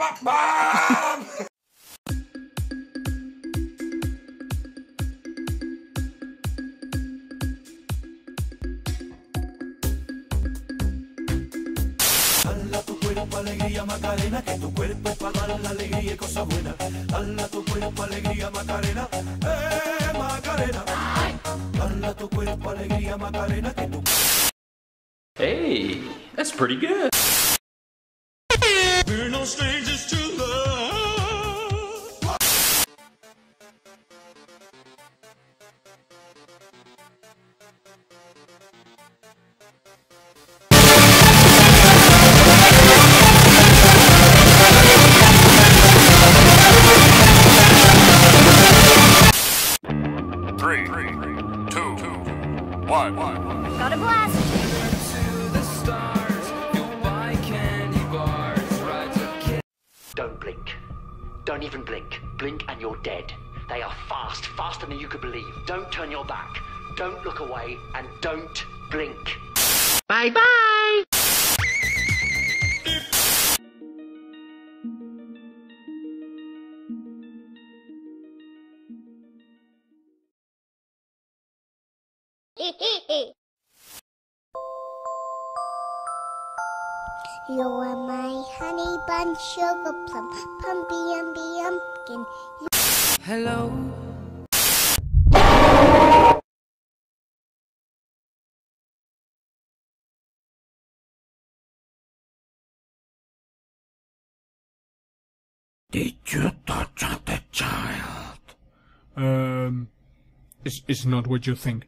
Dala tu cuerpo alegría Macarena, que tu cuerpo es para dar la alegría y cosas buenas. Dala tu cuerpo alegría Macarena, eh Macarena. Dala tu cuerpo alegría Macarena, que tu Hey, that's pretty good. Three, two, one. Got a blast! Don't blink. Don't even blink. Blink and you're dead. They are fast, faster than you could believe. Don't turn your back. Don't look away and don't blink. Bye bye! You are my honey bun, sugar plum, pumpy umby umpkin. Hello. Did you touch the child? Um, it's, it's not what you think.